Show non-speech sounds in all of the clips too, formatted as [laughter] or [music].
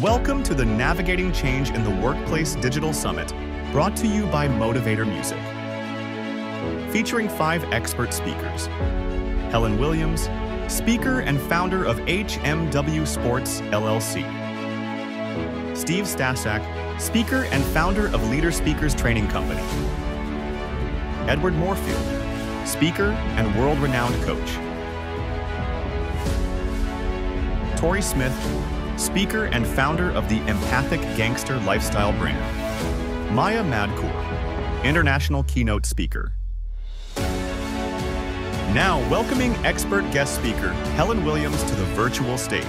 Welcome to the Navigating Change in the Workplace Digital Summit, brought to you by Motivator Music. Featuring five expert speakers. Helen Williams, speaker and founder of HMW Sports LLC, Steve Stasczak, speaker and founder of Leader Speakers Training Company, Edward Morefield, speaker and world renowned coach, Torie Smith, speaker and founder of the Empathic Gangster lifestyle brand. Maya Madkour, international keynote speaker. Now, welcoming expert guest speaker Helen Williams to the virtual stage.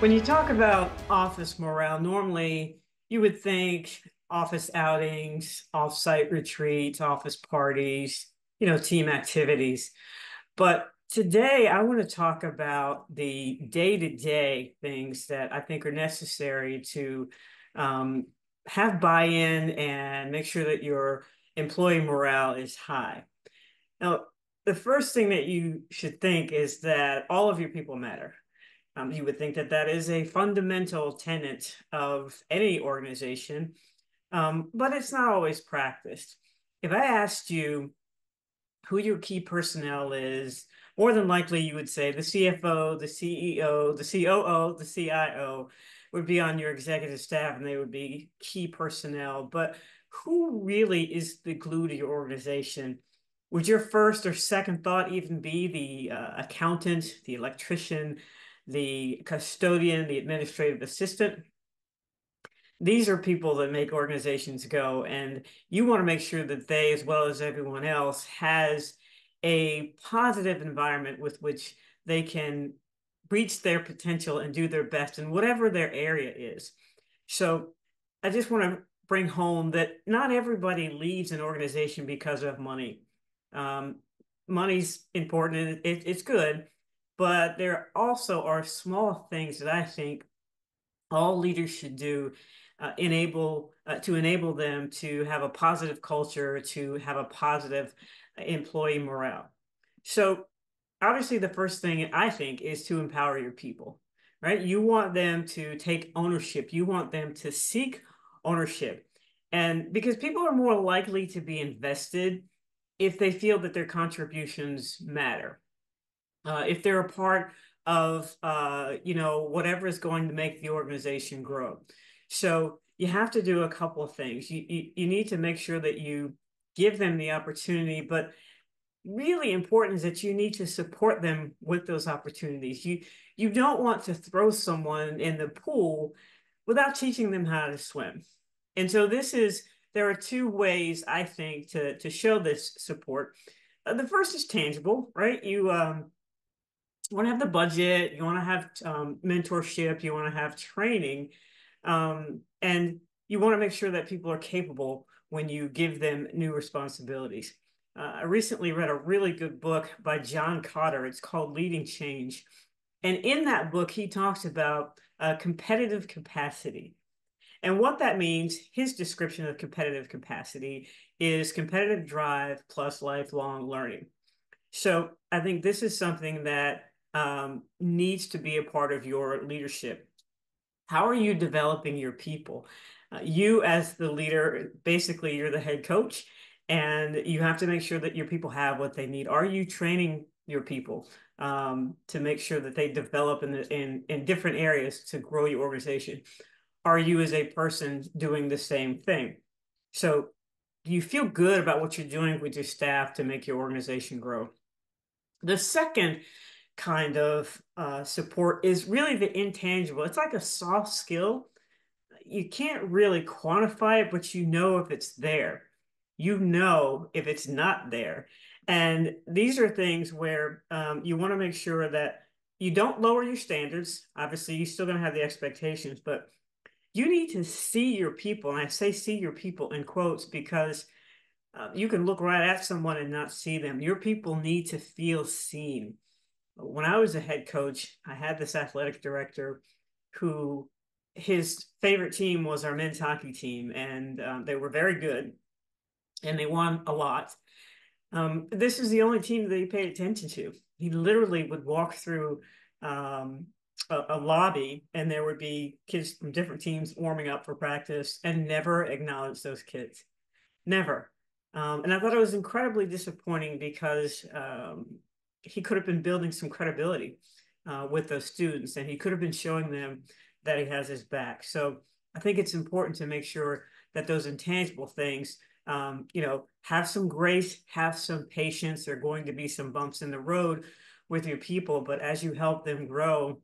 When you talk about office morale, normally you would think office outings, off-site retreats, office parties, you know, team activities. But Today, I want to talk about the day to day things that I think are necessary to um, have buy in and make sure that your employee morale is high. Now, the first thing that you should think is that all of your people matter. Um, you would think that that is a fundamental tenet of any organization, um, but it's not always practiced. If I asked you who your key personnel is, more than likely you would say the CFO, the CEO, the COO, the CIO would be on your executive staff and they would be key personnel. But who really is the glue to your organization? Would your first or second thought even be the uh, accountant, the electrician, the custodian, the administrative assistant? These are people that make organizations go, and you want to make sure that they, as well as everyone else, has a positive environment with which they can reach their potential and do their best in whatever their area is. So I just want to bring home that not everybody leaves an organization because of money. Um, money's important, it, it's good, but there also are small things that I think all leaders should do uh, enable uh, to enable them to have a positive culture, to have a positive employee morale. So obviously the first thing I think is to empower your people, right? You want them to take ownership. You want them to seek ownership. And because people are more likely to be invested if they feel that their contributions matter. Uh, if they're a part of, uh, you know, whatever is going to make the organization grow. So you have to do a couple of things. You, you, you need to make sure that you give them the opportunity, but really important is that you need to support them with those opportunities. You you don't want to throw someone in the pool without teaching them how to swim. And so this is there are two ways I think to to show this support. Uh, the first is tangible, right? You um, want to have the budget, you want to have um, mentorship, you want to have training, um, and you want to make sure that people are capable when you give them new responsibilities. Uh, I recently read a really good book by John Kotter. It's called Leading Change. And in that book, he talks about uh, competitive capacity. And what that means, his description of competitive capacity is competitive drive plus lifelong learning. So I think this is something that um, needs to be a part of your leadership. How are you developing your people? Uh, you, as the leader, basically, you're the head coach, and you have to make sure that your people have what they need. Are you training your people um, to make sure that they develop in, the, in in different areas to grow your organization? Are you, as a person, doing the same thing? So, do you feel good about what you're doing with your staff to make your organization grow? The second kind of uh, support is really the intangible. It's like a soft skill. You can't really quantify it, but you know if it's there. You know if it's not there. And these are things where um, you want to make sure that you don't lower your standards. Obviously, you're still going to have the expectations, but you need to see your people. And I say see your people in quotes because uh, you can look right at someone and not see them. Your people need to feel seen when I was a head coach, I had this athletic director who his favorite team was our men's hockey team, and um, they were very good, and they won a lot. Um, this is the only team that he paid attention to. He literally would walk through um, a, a, lobby and there would be kids from different teams warming up for practice and never acknowledge those kids. Never. Um, and I thought it was incredibly disappointing because um, he could have been building some credibility uh, with those students and he could have been showing them that he has his back. So I think it's important to make sure that those intangible things, um, you know, have some grace, have some patience. There are going to be some bumps in the road with your people, but as you help them grow,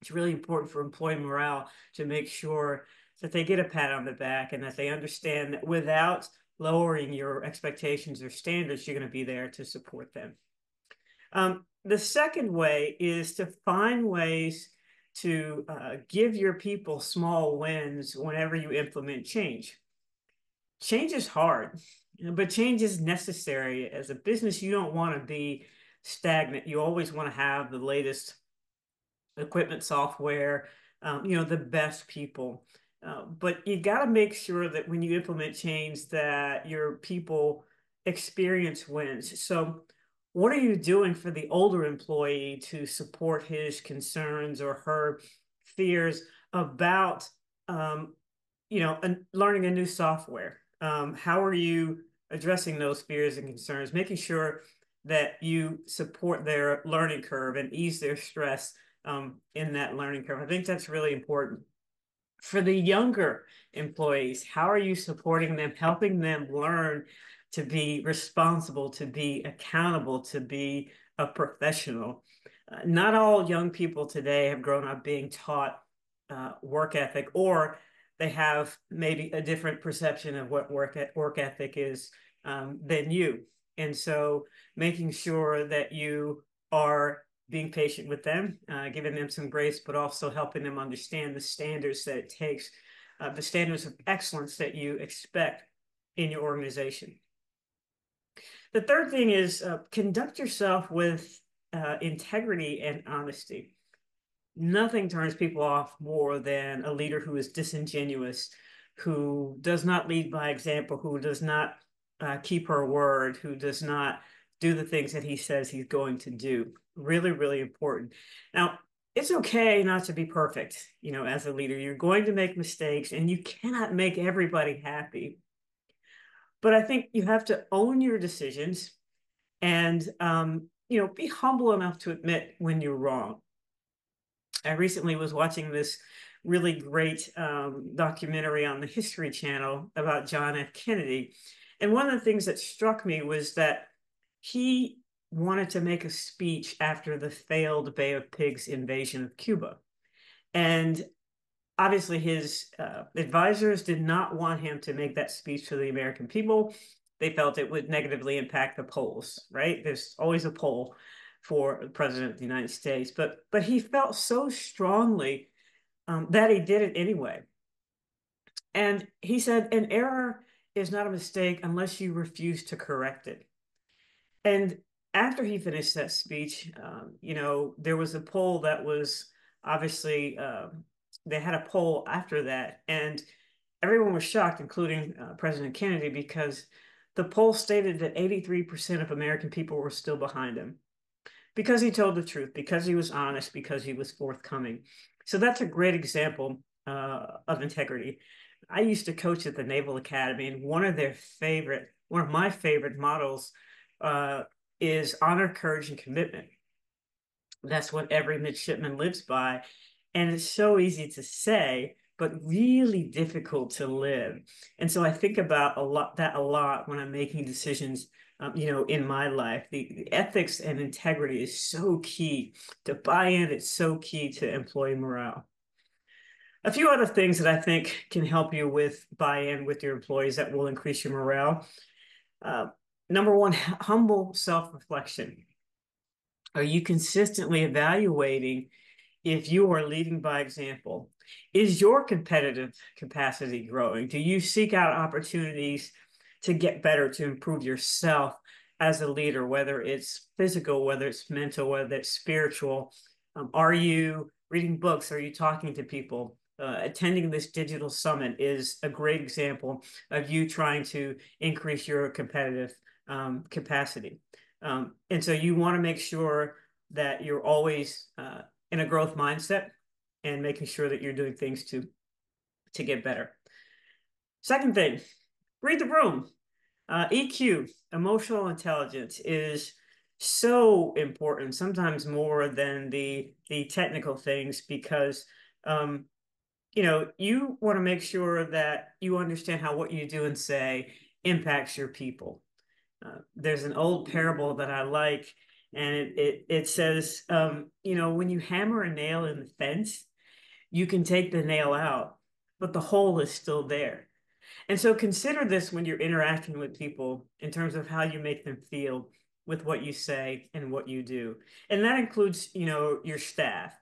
it's really important for employee morale to make sure that they get a pat on the back and that they understand that without lowering your expectations or standards, you're going to be there to support them. Um, the second way is to find ways to uh, give your people small wins whenever you implement change. Change is hard, but change is necessary. As a business, you don't want to be stagnant. You always want to have the latest equipment, software, um, you know, the best people. Uh, but you got to make sure that when you implement change, that your people experience wins. So what are you doing for the older employee to support his concerns or her fears about um, you know learning a new software? Um, how are you addressing those fears and concerns making sure that you support their learning curve and ease their stress um, in that learning curve? I think that's really important. For the younger employees how are you supporting them helping them learn to be responsible, to be accountable, to be a professional. Uh, not all young people today have grown up being taught uh, work ethic, or they have maybe a different perception of what work work ethic is um, than you. And so, making sure that you are being patient with them, uh, giving them some grace, but also helping them understand the standards that it takes, uh, the standards of excellence that you expect in your organization. The third thing is uh, conduct yourself with uh, integrity and honesty. Nothing turns people off more than a leader who is disingenuous, who does not lead by example, who does not uh, keep her word, who does not do the things that he says he's going to do. Really, really important. Now, it's okay not to be perfect, you know, as a leader. You're going to make mistakes and you cannot make everybody happy. But I think you have to own your decisions and, um, you know, be humble enough to admit when you're wrong. I recently was watching this really great um, documentary on the History Channel about John F. Kennedy. And one of the things that struck me was that he wanted to make a speech after the failed Bay of Pigs invasion of Cuba. And obviously his uh, advisors did not want him to make that speech to the American people. They felt it would negatively impact the polls, right? There's always a poll for the president of the United States, but but he felt so strongly um, that he did it anyway. And he said, an error is not a mistake unless you refuse to correct it. And after he finished that speech, um, you know, there was a poll that was obviously uh, they had a poll after that, and everyone was shocked, including uh, President Kennedy, because the poll stated that 83% of American people were still behind him because he told the truth, because he was honest, because he was forthcoming. So that's a great example uh, of integrity. I used to coach at the Naval Academy, and one of their favorite, one of my favorite models uh, is honor, courage, and commitment. That's what every midshipman lives by. And it's so easy to say, but really difficult to live. And so I think about a lot that a lot when I'm making decisions, um, you know, in my life. The, the, ethics and integrity is so key to buy-in. It's so key to employee morale. A few other things that I think can help you with buy-in with your employees that will increase your morale. Uh, number one, humble self-reflection. Are you consistently evaluating if you are leading by example, is your competitive capacity growing? Do you seek out opportunities to get better, to improve yourself as a leader, whether it's physical, whether it's mental, whether it's spiritual? Um, are you reading books? Are you talking to people? Uh, attending this digital summit is a great example of you trying to increase your competitive um, capacity. Um, and so you want to make sure that you're always uh, in a growth mindset and making sure that you're doing things to to get better. Second thing, read the room. Uh, EQ, emotional intelligence, is so important, sometimes more than the the technical things, because um, you know you want to make sure that you understand how what you do and say impacts your people. Uh, there's an old parable that I like, and it it, it says, um, you know, when you hammer a nail in the fence, you can take the nail out, but the hole is still there. And so consider this when you're interacting with people in terms of how you make them feel with what you say and what you do. And that includes, you know, your staff.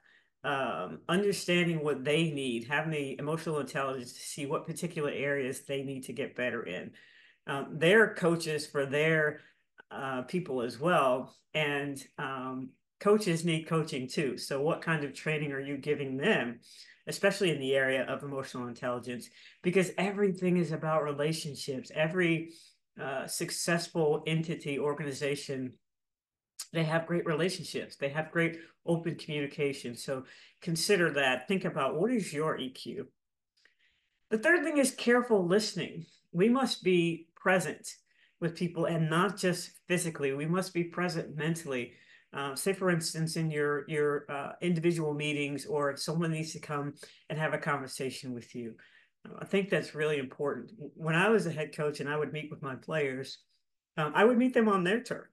Um, understanding what they need, having the emotional intelligence to see what particular areas they need to get better in. Um, they're coaches for their uh, people as well, and um, coaches need coaching too. So, what kind of training are you giving them especially in the area of emotional intelligence, because everything is about relationships. Every uh, successful entity, organization, they have great relationships. They have great open communication. So consider that. Think about what is your EQ. The third thing is careful listening. We must be present with people and not just physically. We must be present mentally uh, say, for instance, in your your uh, individual meetings, or if someone needs to come and have a conversation with you. Uh, I think that's really important. When I was a head coach and I would meet with my players, um, I would meet them on their turn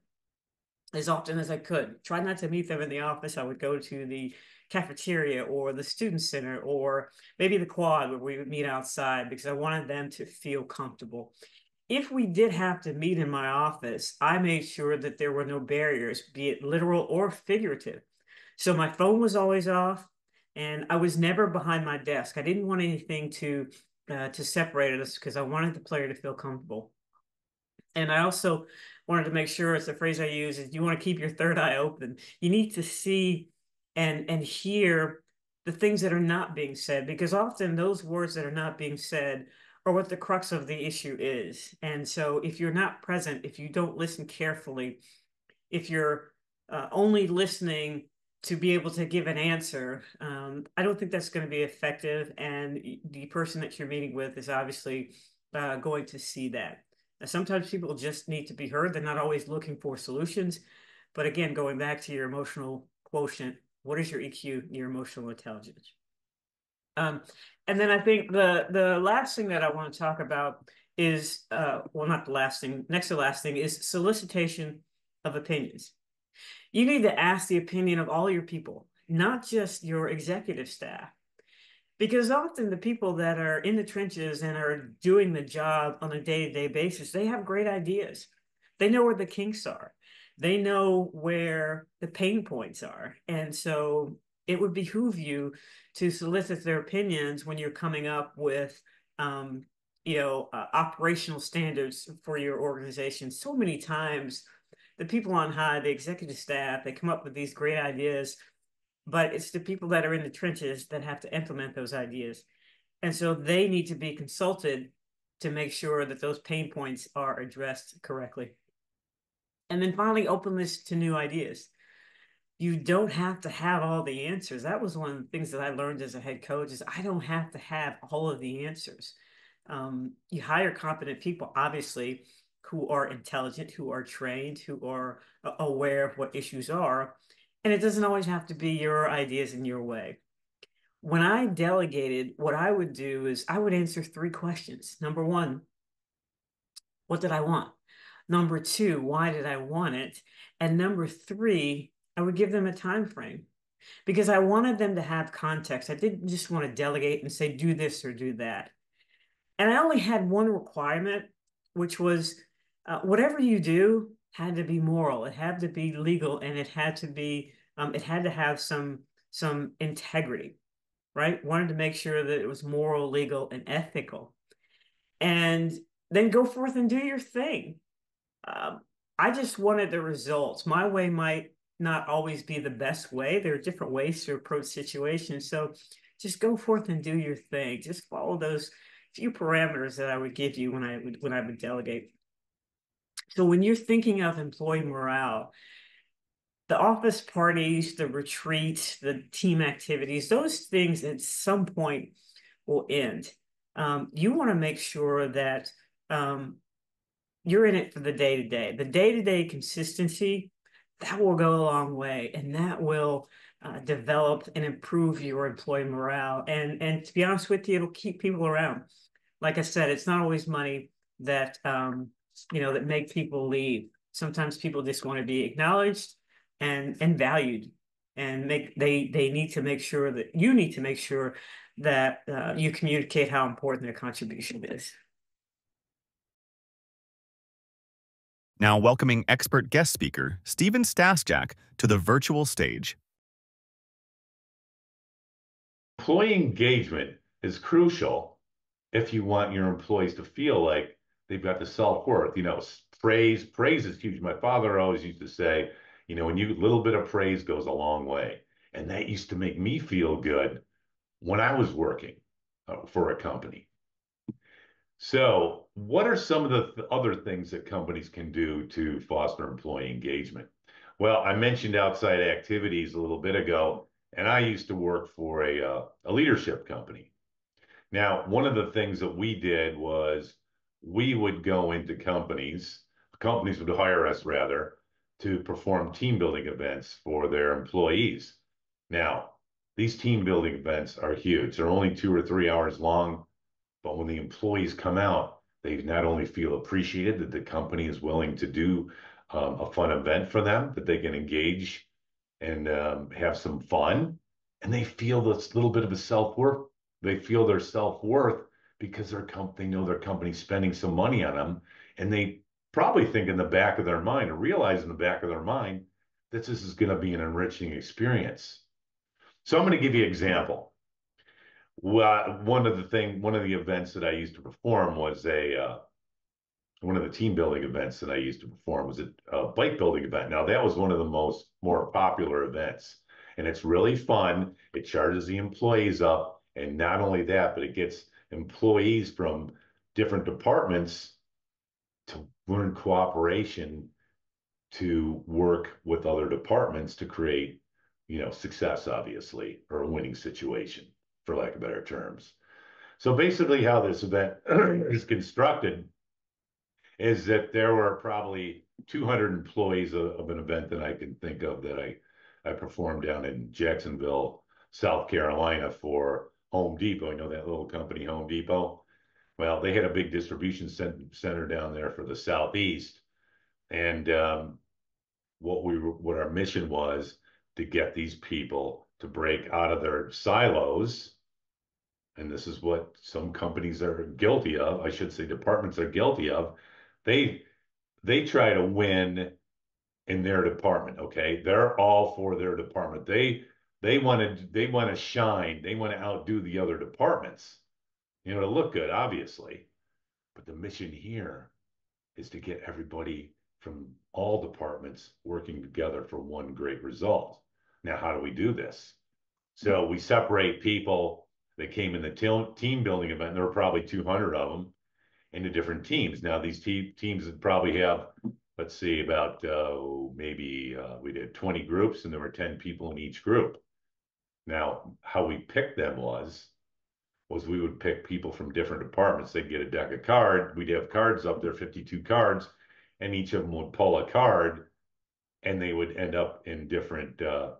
as often as I could. Try not to meet them in the office. I would go to the cafeteria or the student center or maybe the quad where we would meet outside because I wanted them to feel comfortable if we did have to meet in my office, I made sure that there were no barriers, be it literal or figurative. So my phone was always off, and I was never behind my desk. I didn't want anything to uh, to separate us because I wanted the player to feel comfortable. And I also wanted to make sure, it's the phrase I use, is you want to keep your third eye open. You need to see and and hear the things that are not being said because often those words that are not being said or what the crux of the issue is. And so if you're not present, if you don't listen carefully, if you're uh, only listening to be able to give an answer, um, I don't think that's going to be effective. And the person that you're meeting with is obviously uh, going to see that. Now, sometimes people just need to be heard. They're not always looking for solutions. But again, going back to your emotional quotient, what is your EQ, your emotional intelligence? Um, and then I think the the last thing that I want to talk about is uh, well, not the last thing. Next to last thing is solicitation of opinions. You need to ask the opinion of all your people, not just your executive staff, because often the people that are in the trenches and are doing the job on a day to day basis, they have great ideas. They know where the kinks are. They know where the pain points are, and so it would behoove you to solicit their opinions when you're coming up with um, you know uh, operational standards for your organization. So many times the people on high the executive staff they come up with these great ideas but it's the people that are in the trenches that have to implement those ideas. And so they need to be consulted to make sure that those pain points are addressed correctly. And then finally openness to new ideas you don't have to have all the answers. That was one of the things that I learned as a head coach is I don't have to have all of the answers. Um, you hire competent people, obviously, who are intelligent, who are trained, who are aware of what issues are. And it doesn't always have to be your ideas in your way. When I delegated, what I would do is I would answer three questions. Number one, what did I want? Number two, why did I want it? And number three, I would give them a time frame because I wanted them to have context. I didn't just want to delegate and say, do this or do that. And I only had one requirement, which was uh, whatever you do had to be moral, it had to be legal, and it had to be, um, it had to have some some integrity, right? Wanted to make sure that it was moral, legal, and ethical. And then go forth and do your thing. Um, I just wanted the results. My way might not always be the best way. There are different ways to approach situations. So just go forth and do your thing. Just follow those few parameters that I would give you when I would when I would delegate. So when you're thinking of employee morale, the office parties, the retreats, the team activities, those things at some point will end. Um, you want to make sure that um, you're in it for the day to day. The day to day consistency that will go a long way, and that will uh, develop and improve your employee morale. And and to be honest with you, it'll keep people around. Like I said, it's not always money that um, you know that make people leave. Sometimes people just want to be acknowledged and and valued, and make they they need to make sure that you need to make sure that uh, you communicate how important their contribution is. Now, welcoming expert guest speaker Stephen Stasczak to the virtual stage. Employee engagement is crucial if you want your employees to feel like they've got the self worth. You know, praise praise is huge. My father always used to say, you know, when you a little bit of praise goes a long way, and that used to make me feel good when I was working uh, for a company. So, what are some of the th- other things that companies can do to foster employee engagement? Well, I mentioned outside activities a little bit ago, and I used to work for a, uh, a leadership company. Now, one of the things that we did was we would go into companies, companies would hire us rather, to perform team building events for their employees. Now, these team building events are huge. They're only two or three hours long, but when the employees come out, they not only feel appreciated that the company is willing to do um, a fun event for them, that they can engage and um, have some fun, and they feel this little bit of a self worth. They feel their self worth because their comp- they know their company's spending some money on them, and they probably think in the back of their mind or realize in the back of their mind that this is going to be an enriching experience. So I'm going to give you an example. Well, one of the thing, one of the events that I used to perform was a uh, one of the team building events that I used to perform was a, a bike building event. Now that was one of the most more popular events, and it's really fun. It charges the employees up, and not only that, but it gets employees from different departments to learn cooperation to work with other departments to create you know, success, obviously, or a winning situation, for lack of better terms. So basically, how this event [clears throat] is constructed is that there were probably 200 employees of, of, an event that I can think of that I, I performed down in Jacksonville, South Carolina for Home Depot. You know that little company, Home Depot? Well, they had a big distribution center down there for the Southeast. And um, what we what our mission was to get these people to break out of their silos. And this is what some companies are guilty of. I should say departments are guilty of. They they try to win in their department. Okay, they're all for their department. They they want to they want to shine. They want to outdo the other departments. You know, to look good, obviously. But the mission here is to get everybody from all departments working together for one great result. Now, how do we do this? So we separate people that came in the team building event, and there were probably 200 of them, into different teams. Now, these te- teams would probably have, let's see, about uh, maybe uh, we did 20 groups, and there were 10 people in each group. Now, how we picked them was was we would pick people from different departments. They'd get a deck of cards. We'd have cards up there, 52 cards, and each of them would pull a card, and they would end up in different uh,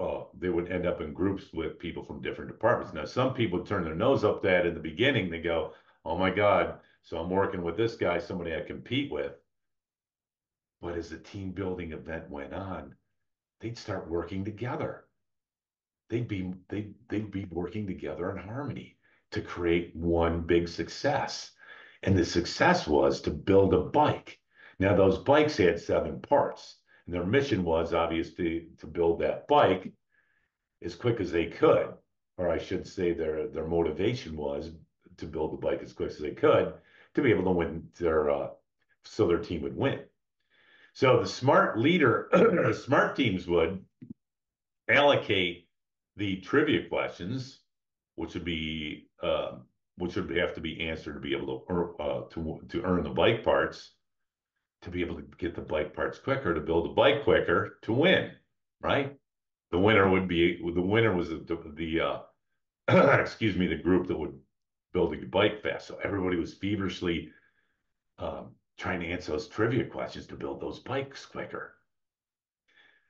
uh, they would end up in groups with people from different departments. Now, some people turn their nose up that in the beginning. They go, "Oh my God!" So I'm working with this guy, somebody I compete with. But as the team building event went on, they'd start working together. They'd be they they'd be working together in harmony to create one big success. And the success was to build a bike. Now those bikes had seven parts. And their mission was obviously to build that bike as quick as they could, or I should say their their motivation was to build the bike as quick as they could to be able to win their uh, so their team would win. So the smart leader, [clears throat] smart teams would allocate the trivia questions, which would be uh, which would have to be answered to be able to uh, to to earn the bike parts to be able to get the bike parts quicker, to build a bike quicker, to win, right? The winner would be the winner was the, the uh, [clears throat] excuse me, the group that would build a bike fast. So everybody was feverishly um, trying to answer those trivia questions to build those bikes quicker.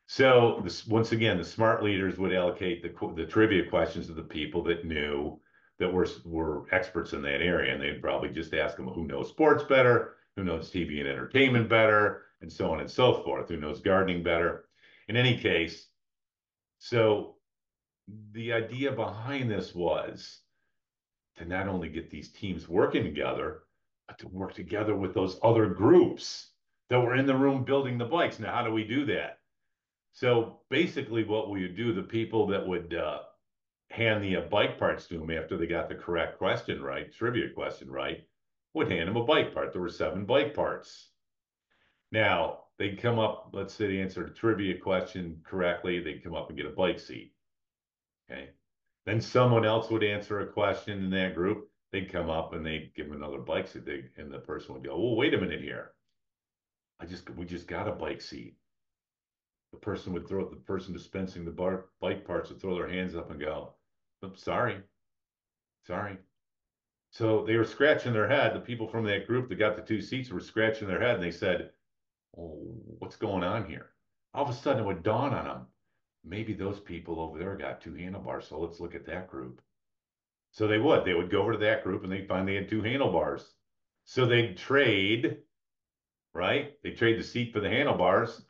So this, once again, the smart leaders would allocate the the trivia questions to the people that knew that were were experts in that area, and they'd probably just ask them who knows sports better, who knows TV and entertainment better, and so on and so forth, who knows gardening better. In any case, so the idea behind this was to not only get these teams working together, but to work together with those other groups that were in the room building the bikes. Now, how do we do that? So basically, what we would do, the people that would uh, hand the uh, bike parts to them after they got the correct question right, trivia question right, would hand him a bike part. There were seven bike parts. Now, they'd come up, let's say they answered a trivia question correctly, they'd come up and get a bike seat. Okay. Then someone else would answer a question in that group. They'd come up and they'd give another bike seat. They, and the person would go, "Oh, wait a minute here. I just we just got a bike seat." the person would throw the person dispensing the bar, bike parts would throw their hands up and go, oh, sorry, sorry. So they were scratching their head. The people from that group that got the two seats were scratching their head and they said, oh, what's going on here? All of a sudden it would dawn on them. Maybe those people over there got two handlebars. So let's look at that group. So they would. They would go over to that group and they'd find they had two handlebars. So they'd trade, right? They trade the seat for the handlebars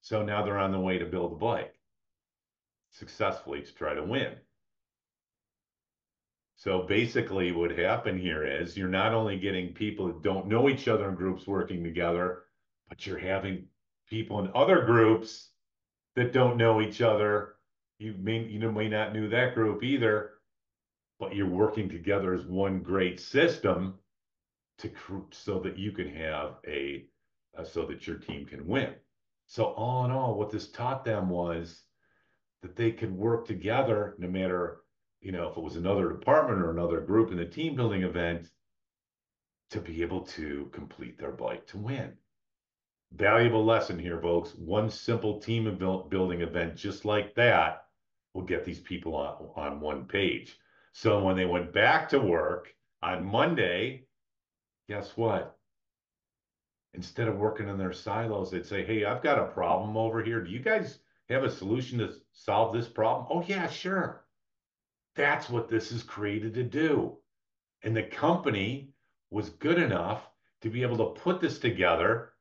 so now they're on the way to build a bike successfully to try to win. So basically, what happened here is you're not only getting people that don't know each other in groups working together, but you're having people in other groups that don't know each other. You may you may not know that group either, but you're working together as one great system to so that you can have a uh, so that your team can win. So all in all, what this taught them was that they could work together no matter, you know, if it was another department or another group in the team building event to be able to complete their bike to win. Valuable lesson here, folks. One simple team building event just like that will get these people on, on one page. So when they went back to work on Monday, guess what? instead of working in their silos, they'd say, Hey, I've got a problem over here. Do you guys have a solution to solve this problem? Oh, yeah, sure. That's what this is created to do. And the company was good enough to be able to put this together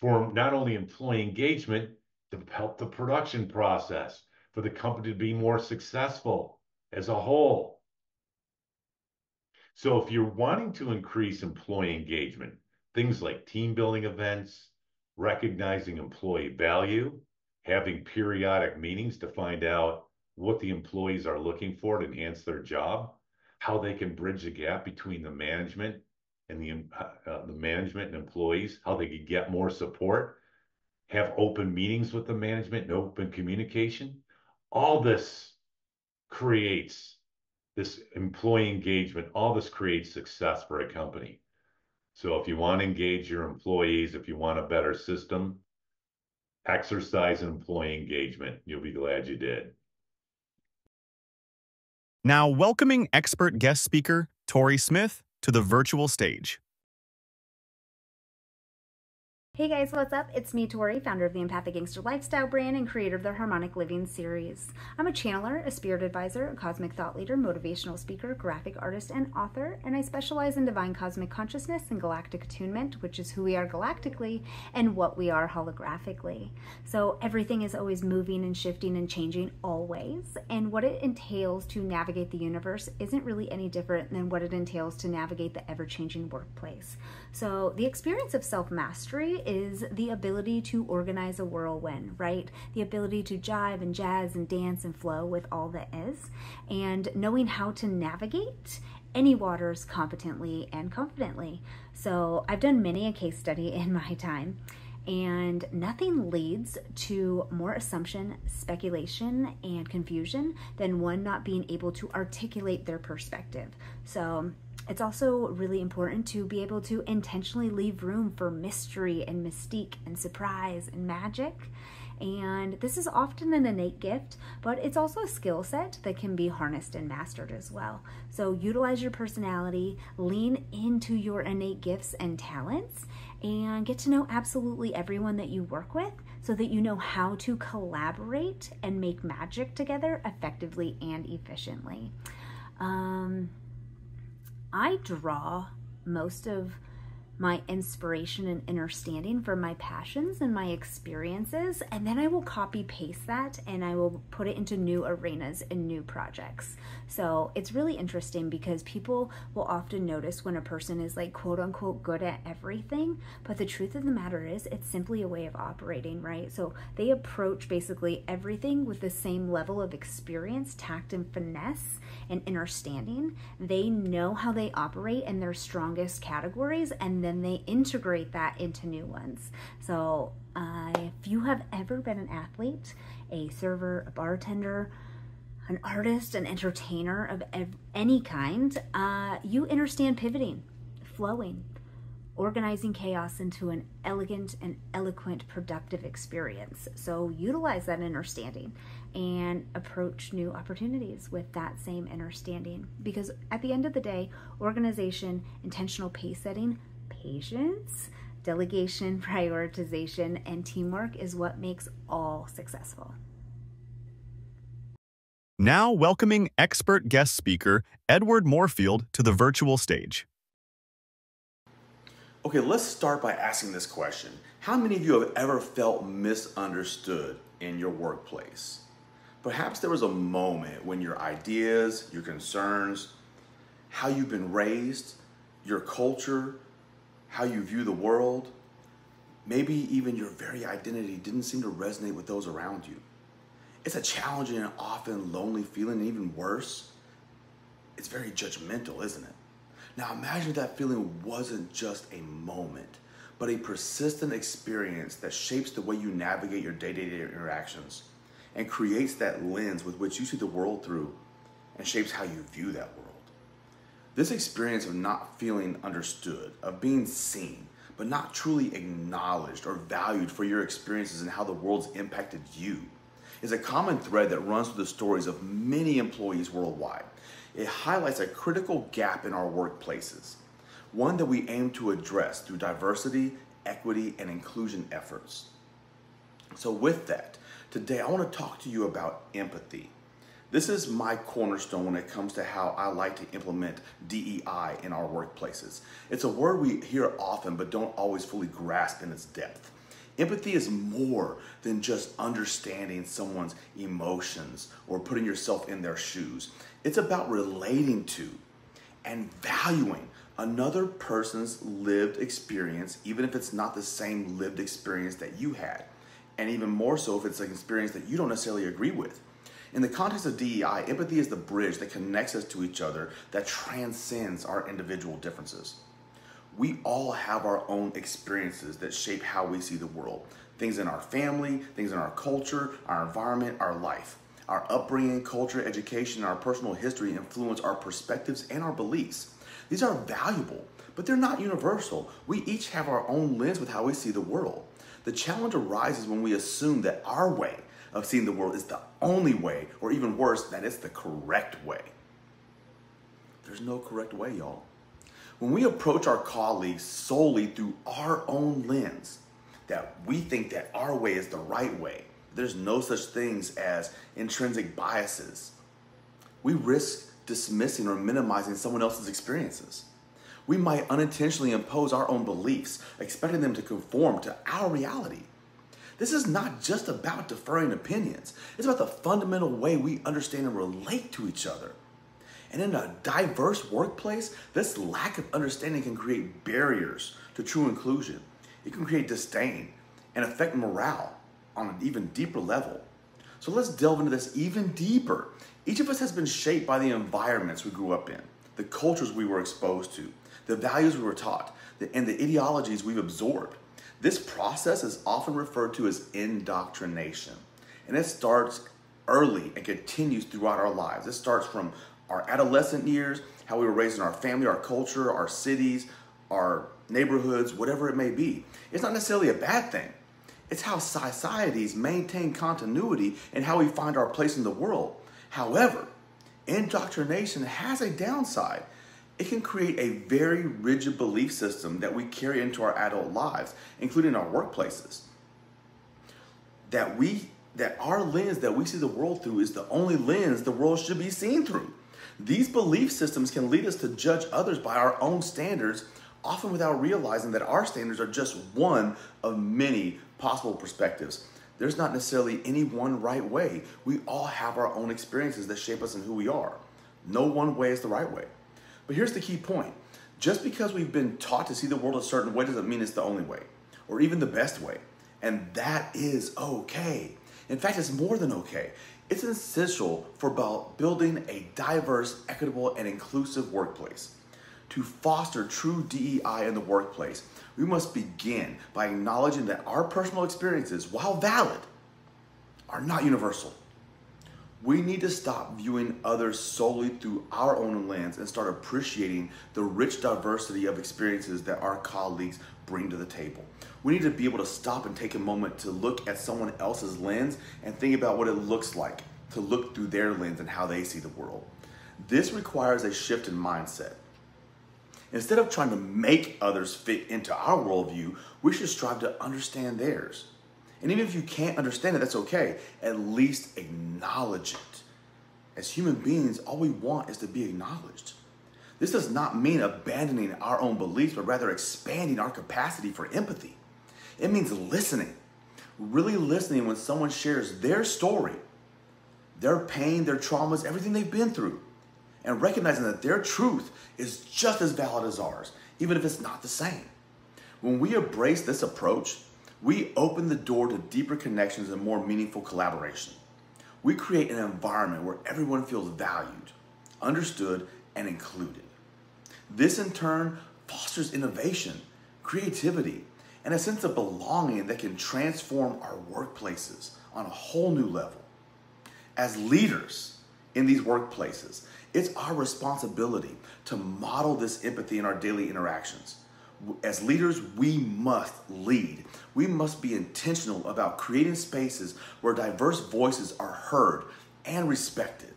for not only employee engagement, to help the production process, for the company to be more successful as a whole. So if you're wanting to increase employee engagement, things like team building events, recognizing employee value, having periodic meetings to find out what the employees are looking for to enhance their job, how they can bridge the gap between the management and the, uh, the management and employees, how they could get more support, have open meetings with the management and open communication. All this creates this employee engagement. All this creates success for a company. So if you want to engage your employees, if you want a better system, exercise employee engagement. You'll be glad you did. Now, welcoming expert guest speaker Torie Smith to the virtual stage. Hey guys, what's up? It's me, Torie, founder of the Empathic Gangster Lifestyle brand and creator of the Harmonic Living series. I'm a channeler, a spirit advisor, a cosmic thought leader, motivational speaker, graphic artist, and author, and I specialize in divine cosmic consciousness and galactic attunement, which is who we are galactically and what we are holographically. So everything is always moving and shifting and changing always, and what it entails to navigate the universe isn't really any different than what it entails to navigate the ever changing workplace. So the experience of self mastery is the ability to organize a whirlwind, right? The ability to jive and jazz and dance and flow with all that is, and knowing how to navigate any waters competently and confidently. So I've done many a case study [laughs] in my time and nothing leads to more assumption, speculation, and confusion than one not being able to articulate their perspective. So it's also really important to be able to intentionally leave room for mystery and mystique and surprise and magic. And this is often an innate gift, but it's also a skill set that can be harnessed and mastered as well. So utilize your personality, lean into your innate gifts and talents, and get to know absolutely everyone that you work with so that you know how to collaborate and make magic together effectively and efficiently. Um, I draw most of my inspiration and understanding from my passions and my experiences, and then I will copy paste that and I will put it into new arenas and new projects. So it's really interesting because people will often notice when a person is like quote unquote good at everything, but the truth of the matter is it's simply a way of operating, right? So they approach basically everything with the same level of experience, tact, and finesse and understanding. They know how they operate in their strongest categories and then they integrate that into new ones. So, uh, if you have ever been an athlete, a server, a bartender, an artist, an entertainer of ev- any kind, uh, you understand pivoting, flowing, organizing chaos into an elegant and eloquent, productive experience. So utilize that understanding and approach new opportunities with that same understanding. Because at the end of the day, organization, intentional pace setting, patience, delegation, [laughs] prioritization, and teamwork is what makes all successful. Now, welcoming expert guest speaker Edward Morefield to the virtual stage. Okay, let's start by asking this question How many of you have ever felt misunderstood in your workplace? Perhaps there was a moment when your ideas, your concerns, how you've been raised, your culture, how you view the world, maybe even your very identity didn't seem to resonate with those around you. It's a challenging and often lonely feeling, and even worse, it's very judgmental, isn't it? Now imagine that feeling wasn't just a moment, but a persistent experience that shapes the way you navigate your day to day interactions and creates that lens with which you see the world through and shapes how you view that world. This experience of not feeling understood, of being seen, but not truly acknowledged or valued for your experiences and how the world's impacted you, is a common thread that runs through the stories of many employees worldwide it highlights a critical gap in our workplaces, one that we aim to address through diversity, equity, and inclusion efforts. So, with that, today I want to talk to you about empathy. This is my cornerstone when it comes to how I like to implement DEI in our workplaces. It's a word we hear often but don't always fully grasp in its depth. Empathy is more than just understanding someone's emotions or putting yourself in their shoes. It's about relating to and valuing another person's lived experience, even if it's not the same lived experience that you had. And even more so if it's an experience that you don't necessarily agree with. In the context of DEI, empathy is the bridge that connects us to each other that transcends our individual differences. We all have our own experiences that shape how we see the world. Things in our family, things in our culture, our environment, our life. Our upbringing, culture, education, and our personal history influence our perspectives and our beliefs. These are valuable, but they're not universal. We each have our own lens with how we see the world. The challenge arises when we assume that our way of seeing the world is the only way, or even worse, that it's the correct way. There's no correct way, y'all. When we approach our colleagues solely through our own lens, that we think that our way is the right way, there's no such things as intrinsic biases. We risk dismissing or minimizing someone else's experiences. We might unintentionally impose our own beliefs, expecting them to conform to our reality. This is not just about deferring opinions, it's about the fundamental way we understand and relate to each other. And in a diverse workplace, this lack of understanding can create barriers to true inclusion. It can create disdain and affect morale on an even deeper level. So let's delve into this even deeper. Each of us has been shaped by the environments we grew up in, the cultures we were exposed to, the values we were taught, and the ideologies we've absorbed. This process is often referred to as indoctrination, and it starts early and continues throughout our lives. It starts from our adolescent years, how we were raised in our family, our culture, our cities, our neighborhoods, whatever it may be. It's not necessarily a bad thing. It's how societies maintain continuity and how we find our place in the world. However, indoctrination has a downside. It can create a very rigid belief system that we carry into our adult lives, including our workplaces. That we that our lens that we see the world through is the only lens the world should be seen through. These belief systems can lead us to judge others by our own standards, often without realizing that our standards are just one of many possible perspectives. There's not necessarily any one right way. We all have our own experiences that shape us and who we are. No one way is the right way. But here's the key point just because we've been taught to see the world a certain way doesn't mean it's the only way or even the best way. And that is okay. In fact, it's more than okay. It's essential for building a diverse, equitable, and inclusive workplace. To foster true DEI in the workplace, we must begin by acknowledging that our personal experiences, while valid, are not universal. We need to stop viewing others solely through our own lens and start appreciating the rich diversity of experiences that our colleagues bring to the table. We need to be able to stop and take a moment to look at someone else's lens and think about what it looks like to look through their lens and how they see the world. This requires a shift in mindset. Instead of trying to make others fit into our worldview, we should strive to understand theirs. And even if you can't understand it, that's okay. At least acknowledge it. As human beings, all we want is to be acknowledged. This does not mean abandoning our own beliefs, but rather expanding our capacity for empathy. It means listening, really listening when someone shares their story, their pain, their traumas, everything they've been through, and recognizing that their truth is just as valid as ours, even if it's not the same. When we embrace this approach, we open the door to deeper connections and more meaningful collaboration. We create an environment where everyone feels valued, understood, and included. This in turn fosters innovation, creativity, and a sense of belonging that can transform our workplaces on a whole new level. As leaders in these workplaces, it's our responsibility to model this empathy in our daily interactions. As leaders, we must lead. We must be intentional about creating spaces where diverse voices are heard and respected.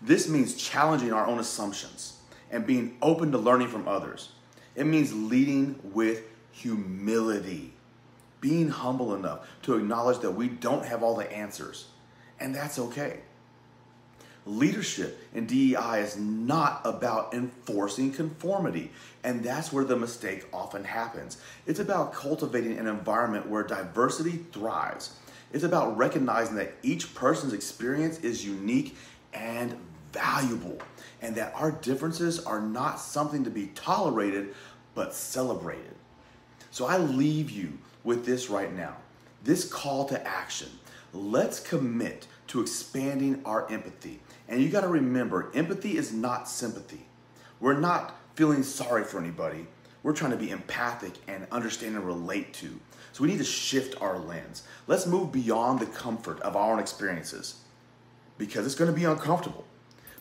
This means challenging our own assumptions and being open to learning from others. It means leading with humility, being humble enough to acknowledge that we don't have all the answers, and that's okay. Leadership in DEI is not about enforcing conformity, and that's where the mistake often happens. It's about cultivating an environment where diversity thrives. It's about recognizing that each person's experience is unique and valuable, and that our differences are not something to be tolerated, but celebrated. So I leave you with this right now this call to action. Let's commit to expanding our empathy. And you got to remember, empathy is not sympathy. We're not feeling sorry for anybody. We're trying to be empathic and understand and relate to. So we need to shift our lens. Let's move beyond the comfort of our own experiences because it's going to be uncomfortable.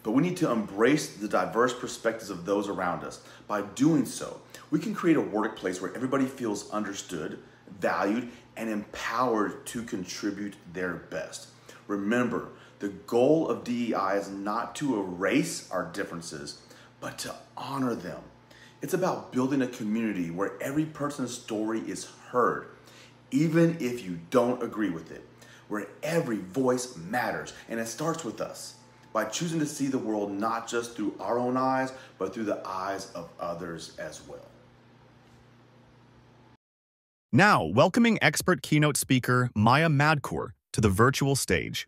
But we need to embrace the diverse perspectives of those around us. By doing so, we can create a workplace where everybody feels understood, valued, and empowered to contribute their best. Remember, the goal of DEI is not to erase our differences, but to honor them. It's about building a community where every person's story is heard, even if you don't agree with it, where every voice matters, and it starts with us by choosing to see the world not just through our own eyes, but through the eyes of others as well. Now, welcoming expert keynote speaker Maya Madkour to the virtual stage.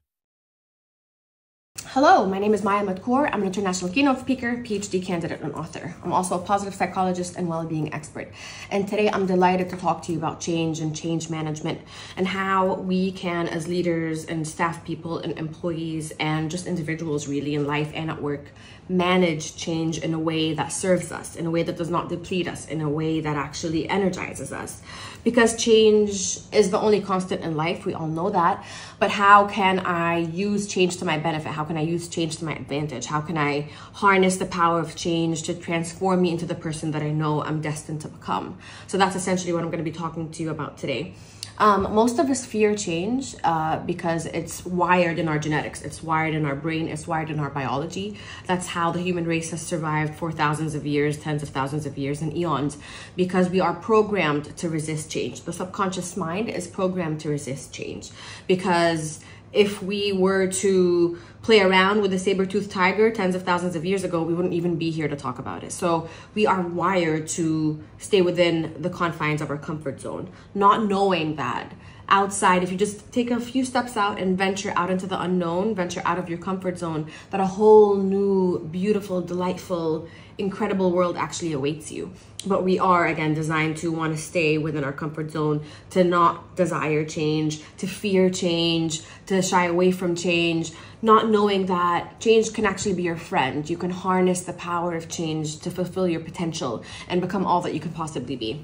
Hello, my name is Maya Madkour. I'm an international keynote speaker, PhD candidate, and author. I'm also a positive psychologist and well-being expert. And today I'm delighted to talk to you about change and change management and how we can, as leaders and staff people and employees and just individuals really in life and at work, manage change in a way that serves us, in a way that does not deplete us, in a way that actually energizes us. Because change is the only constant in life, we all know that. But how can I use change to my benefit? How can I use change to my advantage? How can I harness the power of change to transform me into the person that I know I'm destined to become? So that's essentially what I'm going to be talking to you about today. Um, most of us fear change uh, because it's wired in our genetics, it's wired in our brain, it's wired in our biology. That's how the human race has survived for thousands of years, tens of thousands of years, and eons, because we are programmed to resist change. The subconscious mind is programmed to resist change because if we were to play around with a saber-toothed tiger tens of thousands of years ago, we wouldn't even be here to talk about it. So we are wired to stay within the confines of our comfort zone, not knowing that outside, if you just take a few steps out and venture out into the unknown, venture out of your comfort zone, that a whole new, beautiful, delightful, incredible world actually awaits you. But we are, again, designed to want to stay within our comfort zone, to not desire change, to fear change, to shy away from change, not knowing that change can actually be your friend. You can harness the power of change to fulfill your potential and become all that you can possibly be.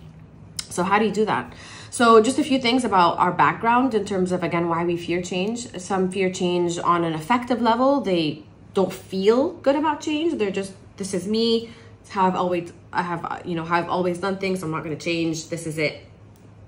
So, how do you do that? So, just a few things about our background in terms of, again, why we fear change. Some fear change on an affective level. They don't feel good about change. They're just, this is me. It's how I've always, I have, you know, how I've always done things. I'm not going to change. This is it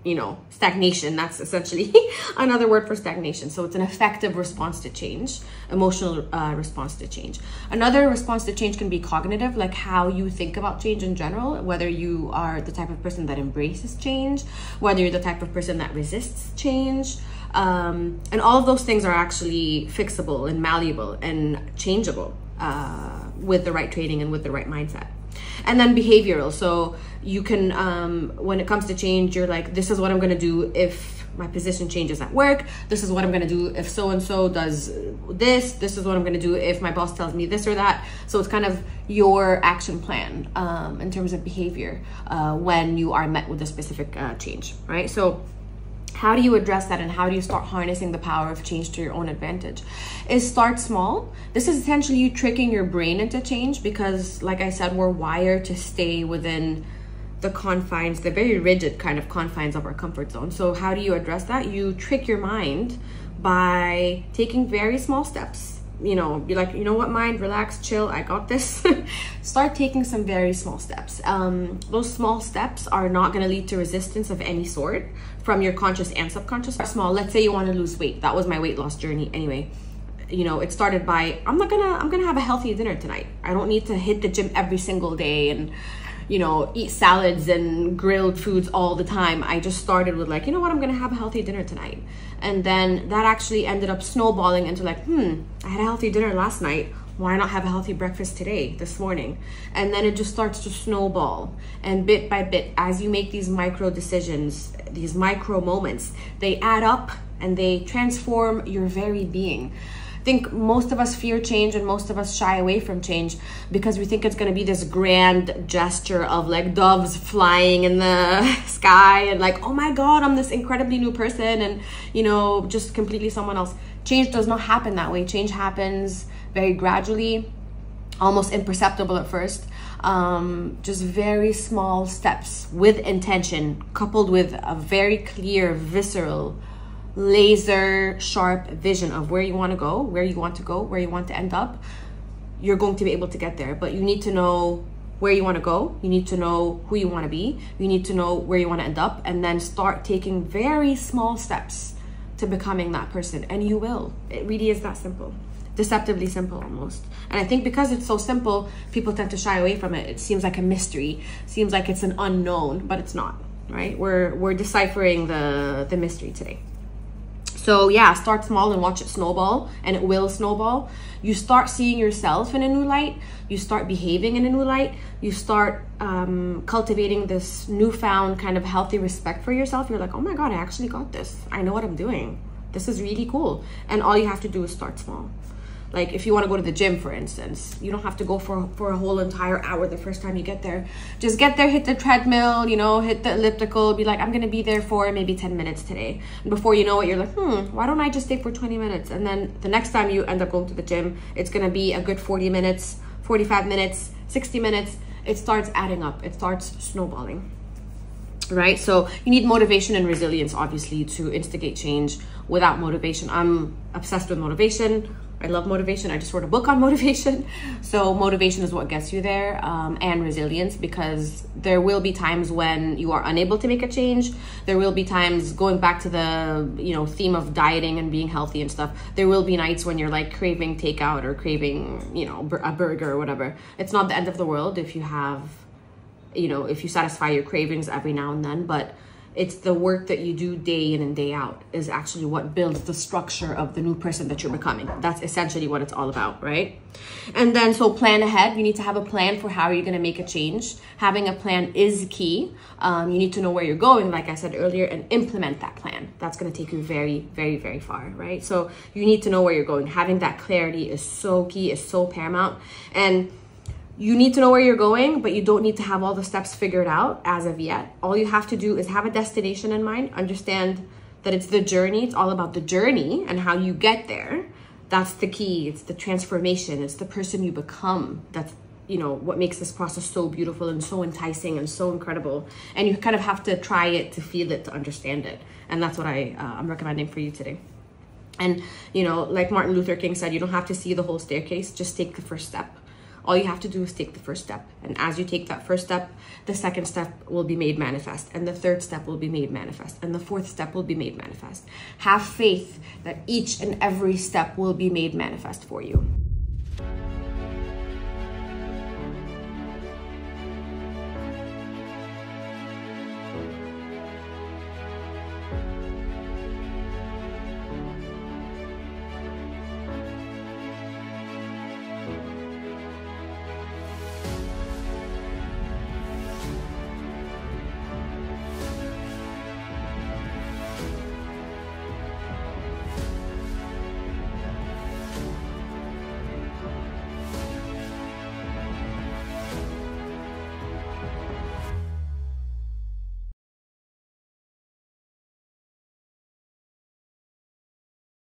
you know, stagnation. That's essentially [laughs] another word for stagnation. So it's an affective response to change, emotional uh, response to change. Another response to change can be cognitive, like how you think about change in general, whether you are the type of person that embraces change, whether you're the type of person that resists change. Um, and all of those things are actually fixable and malleable and changeable uh, with the right training and with the right mindset. And then behavioral. So you can um, when it comes to change you're like this is what i'm going to do if my position changes at work. This is what i'm going to do if so and so does this. This is what i'm going to do if my boss tells me this or that. So it's kind of your action plan um, in terms of behavior uh, when you are met with a specific uh, change right? So how do you address that and how do you start harnessing the power of change to your own advantage? Is start small. This is essentially you tricking your brain into change because like i said we're wired to stay within the confines the very rigid kind of confines of our comfort zone. So how do you address that? You trick your mind by taking very small steps. You know, be like, you know what, mind, relax, chill, I got this. [laughs] Start taking some very small steps. Um, those small steps are not going to lead to resistance of any sort from your conscious and subconscious. Small, let's say you want to lose weight. That was my weight loss journey anyway. You know, it started by, I'm not gonna, I'm gonna have a healthy dinner tonight. I don't need to hit the gym every single day and, you know, eat salads and grilled foods all the time. I just started with like, you know what, I'm gonna have a healthy dinner tonight. And then that actually ended up snowballing into like, hmm, I had a healthy dinner last night. Why not have a healthy breakfast today, this morning? And then it just starts to snowball. And bit by bit, as you make these micro decisions, these micro moments, they add up and they transform your very being I think most of us fear change and most of us shy away from change because we think it's going to be this grand gesture of like doves flying in the [laughs] sky and like, oh my God, I'm this incredibly new person and, you know, just completely someone else. Change does not happen that way. Change happens very gradually, almost imperceptible at first. Um, just very small steps with intention, coupled with a very clear, visceral, laser sharp vision of where you want to go, where you want to go, where you want to end up, you're going to be able to get there. But you need to know where you want to go. You need to know who you want to be. You need to know where you want to end up and then start taking very small steps to becoming that person. And you will. It really is that simple. Deceptively simple almost. And I think because it's so simple, people tend to shy away from it. It seems like a mystery, seems like it's an unknown, but it's not, right? We're we're deciphering the the mystery today. So yeah, start small and watch it snowball and it will snowball. You start seeing yourself in a new light. You start behaving in a new light. You start um, cultivating this newfound kind of healthy respect for yourself. You're like, oh my God, I actually got this. I know what I'm doing. This is really cool. And all you have to do is start small. Like if you want to go to the gym, for instance, you don't have to go for, for a whole entire hour the first time you get there. Just get there, hit the treadmill, you know, hit the elliptical, be like, I'm going to be there for maybe 10 minutes today. And before you know it, you're like, hmm, why don't I just stay for 20 minutes? And then the next time you end up going to the gym, it's going to be a good 40 minutes, 45 minutes, 60 minutes. It starts adding up. It starts snowballing right so you need motivation and resilience obviously to instigate change without motivation i'm obsessed with motivation I love motivation. I just wrote a book on [laughs] motivation. So motivation is what gets you there um, and resilience because there will be times when you are unable to make a change. There will be times going back to the, you know, theme of dieting and being healthy and stuff. There will be nights when you're like craving takeout or craving, you know, a burger or whatever. It's not the end of the world if you have, you know, if you satisfy your cravings every now and then, but it's the work that you do day in and day out is actually what builds the structure of the new person that you're becoming. That's essentially what it's all about right? And then so plan ahead. You need to have a plan for how you're going to make a change. Having a plan is key. Um, you need to know where you're going like i said earlier and implement that plan. That's going to take you very very very far right? So you need to know where you're going. Having that clarity is so key is so paramount. And you need to know where you're going, but you don't need to have all the steps figured out as of yet. All you have to do is have a destination in mind, understand that it's the journey, it's all about the journey and how you get there. That's the key. It's the transformation, it's the person you become. That's you know what makes this process so beautiful and so enticing and so incredible and you kind of have to try it to feel it to understand it and that's what i uh, i'm recommending for you today and you know like martin luther king said you don't have to see the whole staircase just take the first step all you have to do is take the first step. And as you take that first step, the second step will be made manifest. And the third step will be made manifest. And the fourth step will be made manifest. Have faith that each and every step will be made manifest for you.